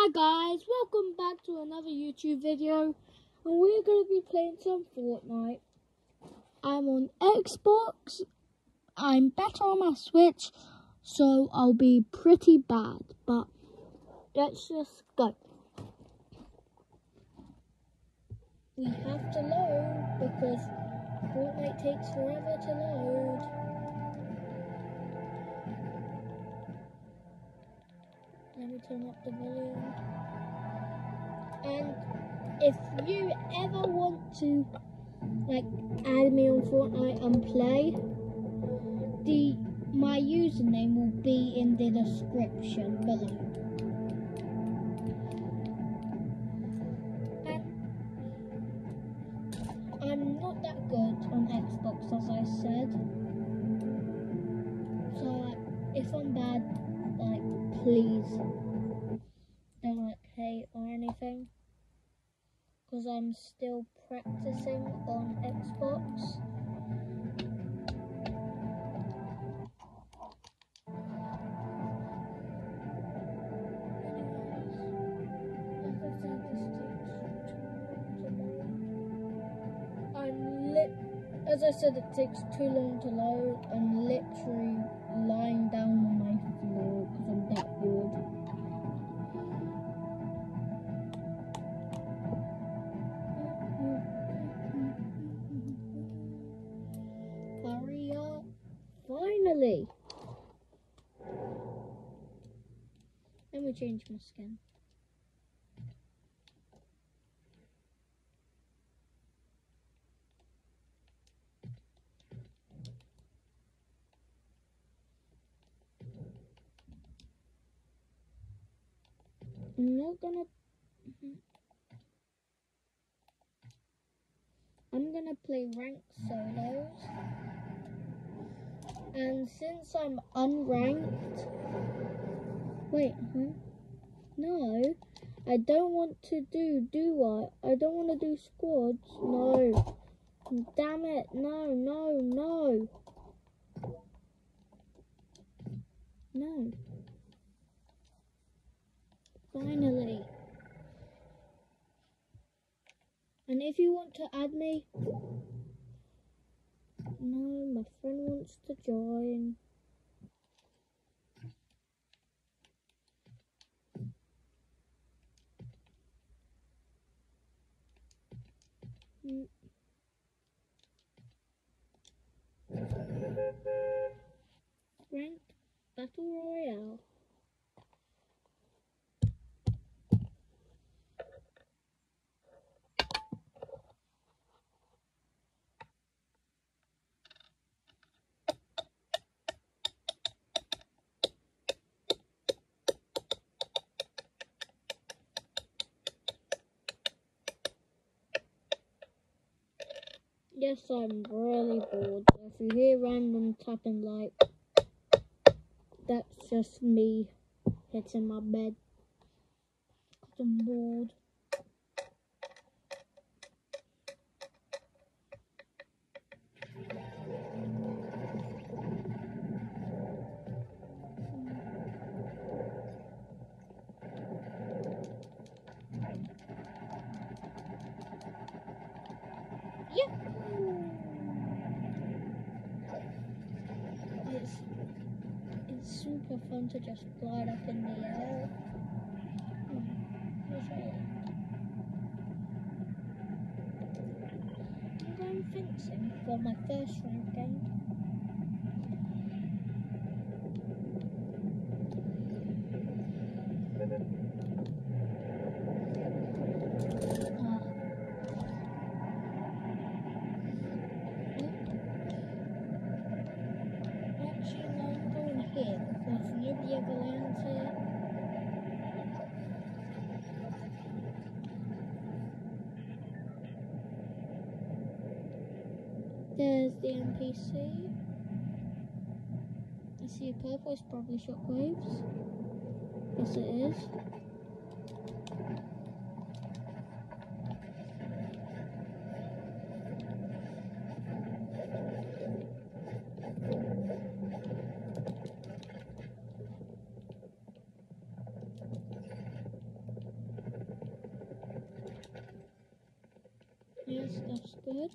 Hi guys, welcome back to another YouTube video and we're going to be playing some Fortnite. I'm on Xbox, I'm better on my Switch, so I'll be pretty bad, but let's just go. We have to load because Fortnite takes forever to load. Turn up the volume. And if you ever want to like add me on Fortnite and play, the my username will be in the description below. And I'm not that good on Xbox as I said. So if I'm bad, please don't like hate or anything because I'm still practicing on Xbox. As I said, it takes too long to load. I'm literally lying down change my skin. I'm not gonna. Mm-hmm. I'm gonna play ranked solos. And since I'm unranked. Wait, huh? No, I don't want to do do I? I don't want to do squads. No. Damn it. No, no, no. No. Finally. And if you want to add me, no, my friend wants to join. Ranked Battle Royale. Yes, I'm really bored. If you hear random tapping like, that's just me hitting my bed. Cause I'm bored. Fun to just glide up in the air. Mm. It? I'm going fencing for my first rank game. is the NPC. I see a purple, it's probably shockwaves. Yes, it is. Yes, that's good.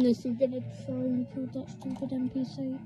Honestly gonna try and kill that stupid NPC.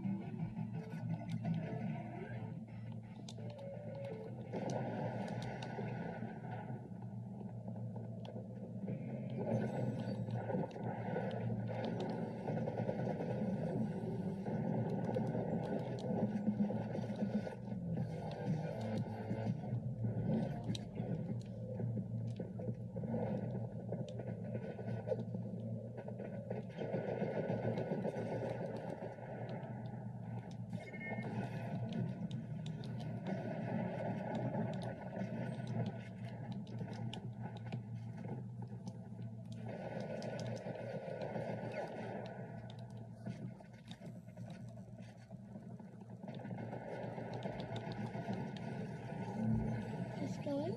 This guy.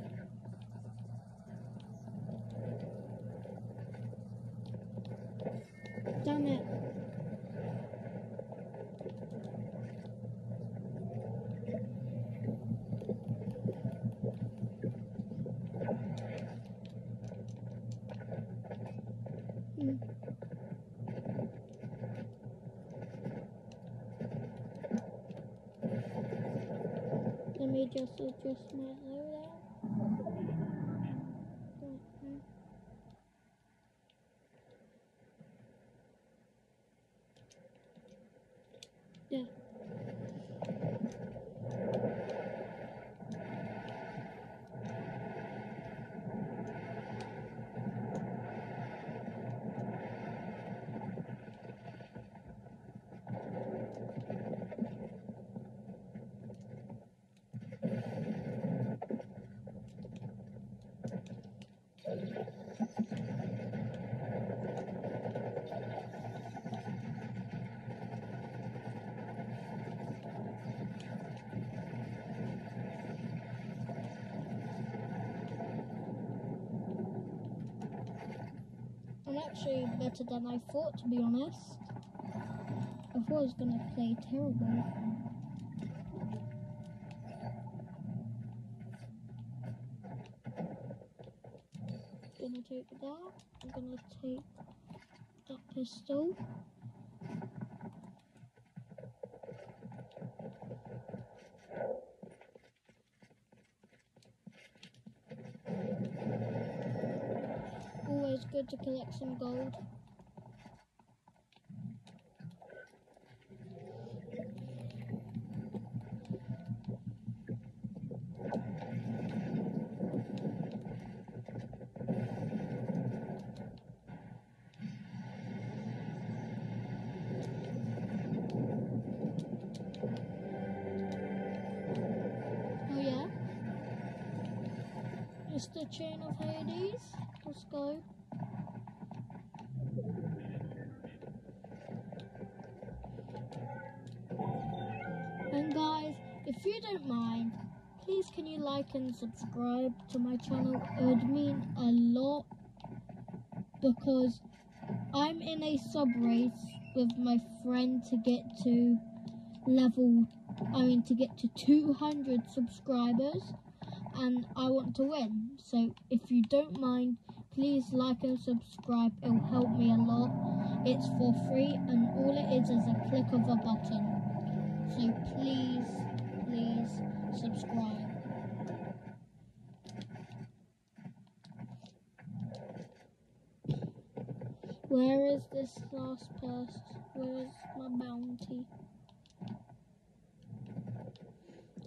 Damn it. Hmm. Me just adjust my loadout. Actually better than I thought, to be honest. I thought I was gonna play terrible. I'm Gonna take that. I'm gonna take that pistol. Always good to collect some gold. If you don't mind, please can you like and subscribe to my channel? It would mean a lot because I'm in a sub race with my friend to get to level, I mean to get to 200 subscribers and I want to win. So if you don't mind, please like and subscribe. It'll help me a lot. It's for free and all it is is a click of a button. So please, please subscribe. Where is this last person? Where is my bounty?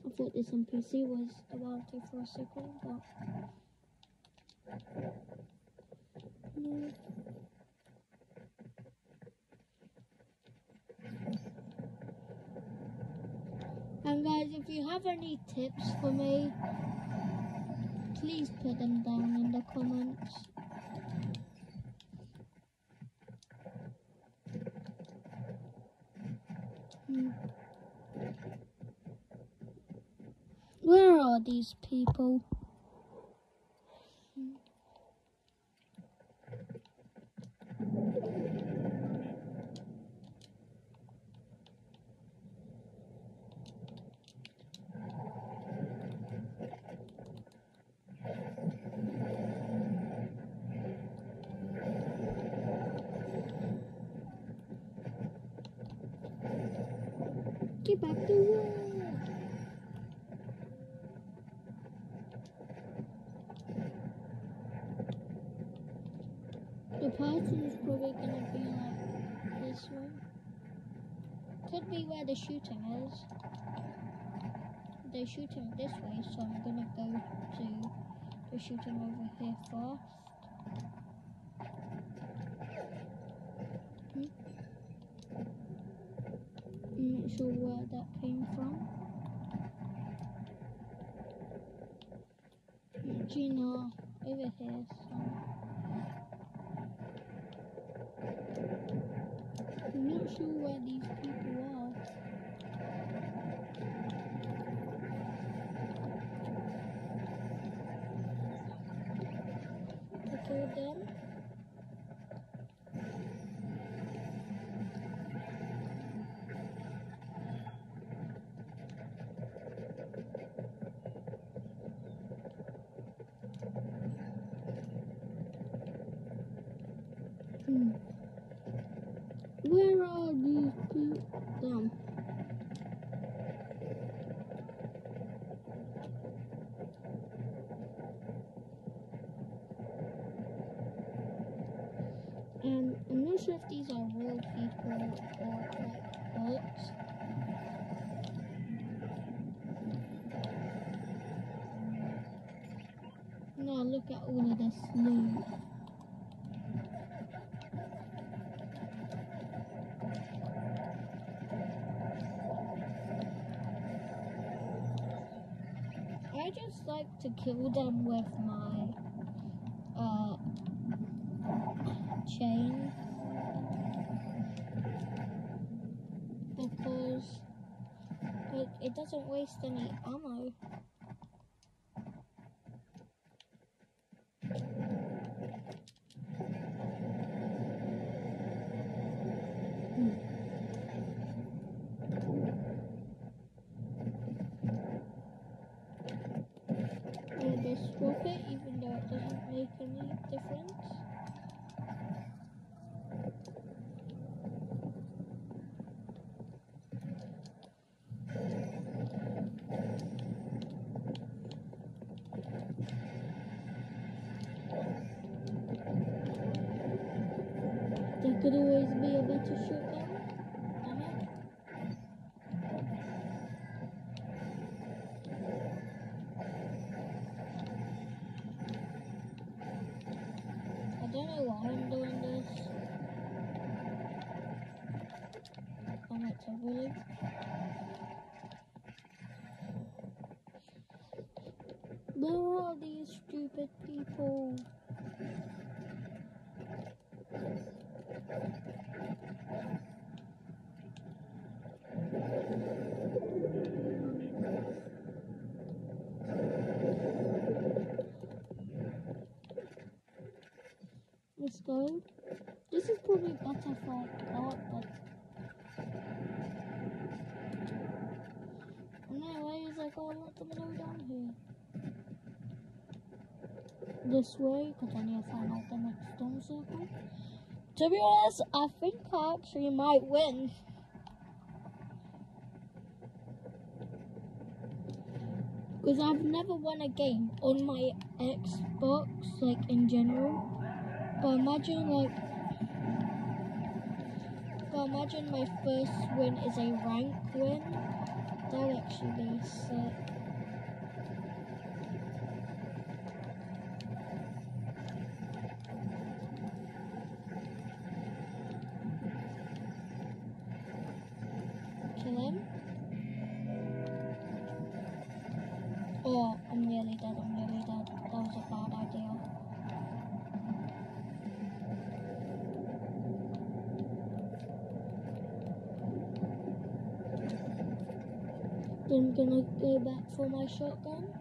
I thought this NPC was a bounty for a second, but no. And guys, if you have any tips for me, please put them down in the comments. Hmm. Where are these people? Get back to work. The party is probably gonna be like this way. Be where the shooting is. They're shooting this way, so I'm gonna go to the shooting over here first. Hmm? I'm not sure where that came from. Gina, over here. So. I'm not sure where these people are. I killed them. Hmm. Where are these people? Them. Um, I'm not sure if these are real people or like bots. Now look at all of this loot. I just like to kill them with my uh chain because it, it doesn't waste any ammo. I just swap it even though it doesn't make any difference. There could always be a better shotgun. Damn it. I don't know why I'm doing this. I'm not so really. Where are these stupid people? Let's go. This is probably better for art, but anyways, like I want them to go down here. This way, because I need to find out the next stone circle. To be honest, I think I actually might win. Because I've never won a game on my Xbox, like in general. But imagine like imagine my first win is a rank win. That'd actually be sick. Kill him. Oh, I'm nearly dead, I'm nearly dead. That was a bad idea. Then I'm gonna go back for my shotgun.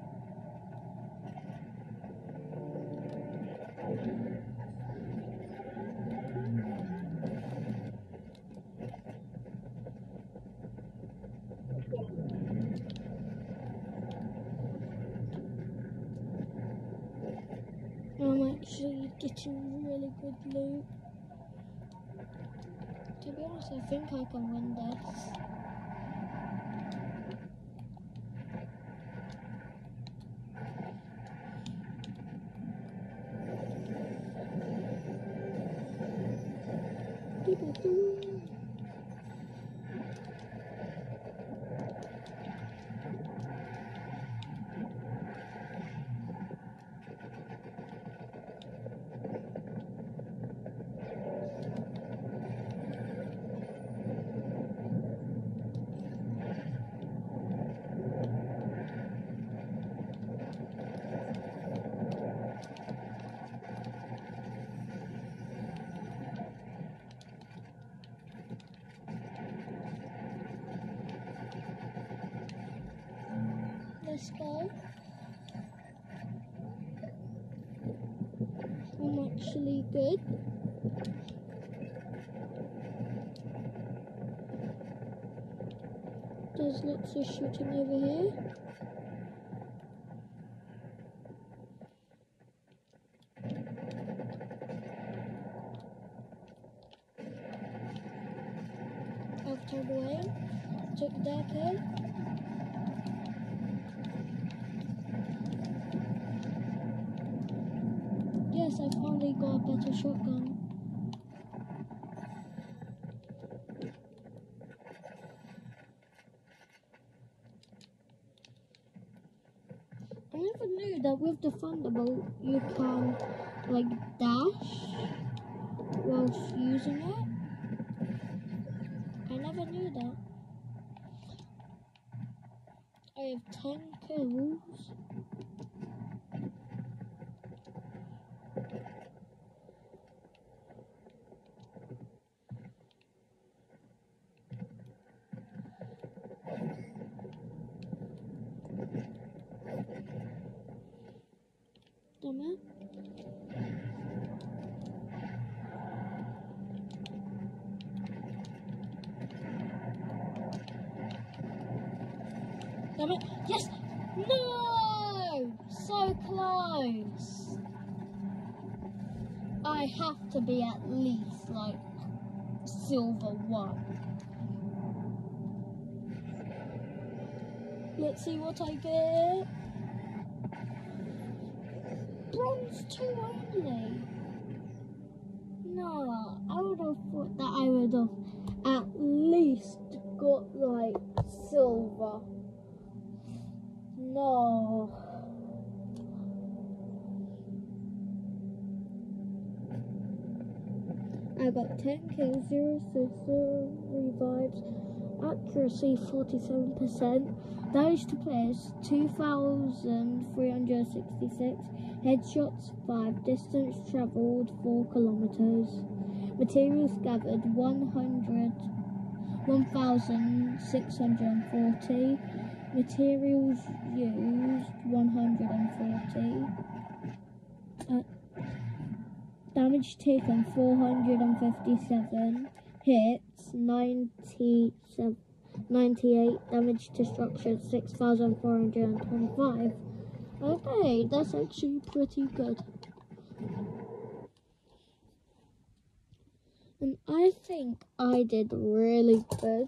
I'm actually getting really good loot. To be honest, I think I can win this. Doo-doo-doo. Let's go. I'm actually good. There's lots of shooting over here. I've turned away. Took that kill. Yes, I finally got a shotgun. I never knew that with the Thunderbolt you can like dash whilst using it. I never knew that. I have 10 kills. Damn it. Yes! No! So close. I have to be at least like silver one. Let's see what I get. Bronze two only. No, I would have thought that I would have at least got like silver. No. I got 10 kills, 0 assists, 0 revives, accuracy 47%, damage to players 2,366, headshots 5, distance travelled 4 kilometres, materials gathered 100, 1,640, materials used 140. Uh, damage taken 457. Hits 97, 98. Damage to structures 6,425. Okay, that's actually pretty good. And I think I did really good.